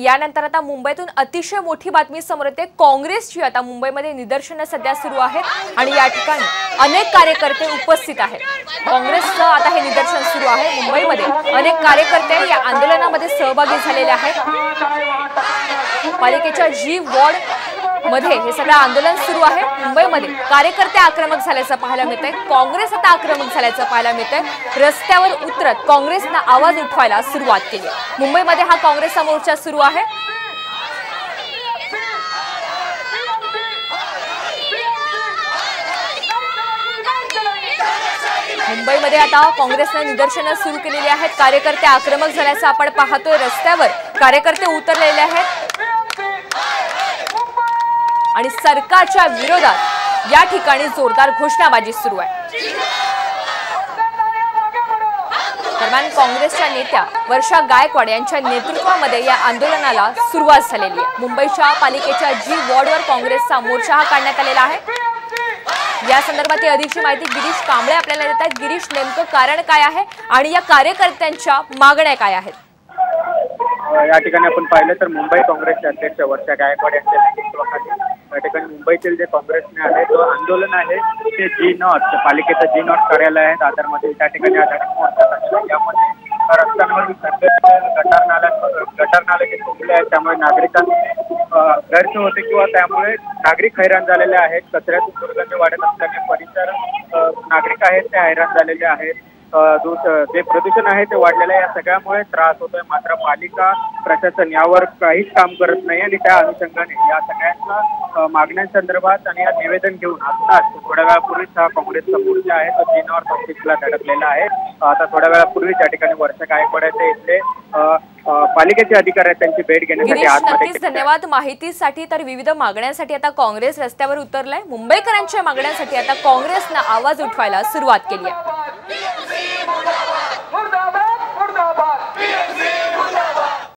यानंतर आता मुंबईतून अतिशय मोठी बातमी समोर येते. काँग्रेसची आता मुंबईमध्ये निदर्शनं सध्या सुरू आहेत आणि या ठिकाणी अनेक कार्यकर्ते उपस्थित आहेत. काँग्रेसचं आता हे निदर्शन सुरू आहे. मुंबईमध्ये अनेक कार्यकर्ते या आंदोलनामध्ये सहभागी झालेले आहेत. पालिकेच्या जी वॉर्ड मध्ये हे सगळं आंदोलन सुरू आहे. मुंबईमध्ये कार्यकर्ते आक्रमक झाल्याचं पाहायला मिळतंय. काँग्रेस आता आक्रमक झाल्याचं पाहायला मिळतंय. रस्त्यावर उतरत काँग्रेसनं आवाज उठवायला सुरुवात केली. मुंबईमध्ये हा काँग्रेसचा मोर्चा सुरू आहे. मुंबईमध्ये आता काँग्रेसनं निदर्शनं सुरू केलेली आहेत. कार्यकर्ते आक्रमक झाल्याचं आपण पाहतोय. रस्त्यावर कार्यकर्ते उतरलेले आहेत. आणि सरकारच्या विरोधात या ठिकाणी जोरदार घोषणाबाजी सुरू आहे. दरम्यान काँग्रेसच्या नेत्या वर्षा गायकवाड यांच्या नेतृत्वामध्ये या आंदोलनाला सुरुवात झालेली आहे. मुंबईच्या पालिकेच्या जी वॉर्डवर काँग्रेसचा मोर्चा हा काढण्यात आलेला आहे. या संदर्भात अधिकची माहिती गिरीश कांबळे आपल्याला देत आहेत. गिरीश नेमकं कारण काय आहे आणि या कार्यकर्त्यांच्या मागण्या काय आहेत? या ठिकाणी आपण पाहिलं तर मुंबई काँग्रेसचे अध्यक्ष वर्षा गायकवाड यांच्या नेतृत्वाखाली या ठिकाणी मुंबईतील जे काँग्रेसने आहे तो आंदोलन आहे ते जी नॉट पालिकेचं जी नॉट कार्यालय आहे दादरमध्ये त्या ठिकाणी आधारित यामध्ये रस्त्यांवरील गटार नाल्या गटार नाले जे तुंबले आहेत. त्यामुळे नागरिकांना गैरसोय होते किंवा त्यामुळे नागरिक हैराण झालेले आहेत. कचऱ्यातून दुर्गंध वाढत असल्याने परिसर नागरिक आहेत ते हैराण झालेले आहेत. जे प्रदूषण आहे ते वाढलेलं आहे. या सगळ्यामुळे त्रास होतोय मात्र पालिका प्रशासन यावर काहीच काम करत नाही आणि त्या अनुषंगाने या सगळ्यांच्या मागण्यांसंदर्भात आणि या निवेदन घेऊन आत्ताच थोड्या वेळापूर्वीच हा काँग्रेसचा मोर्चा आहे तो नॉर्थ ऑफिसला धडकलेला आहे. आता थोड्या वेळापूर्वीच या ठिकाणी वर्ष गायकवाड आहेत ते इथले पालिकेचे अधिकारी आहेत त्यांची भेट घेण्यासाठी नक्कीच. धन्यवाद. माहितीसाठी तर विविध मागण्यांसाठी आता काँग्रेस रस्त्यावर उतरलाय. मुंबईकरांच्या मागण्यांसाठी आता काँग्रेसनं आवाज उठवायला सुरुवात केली आहे.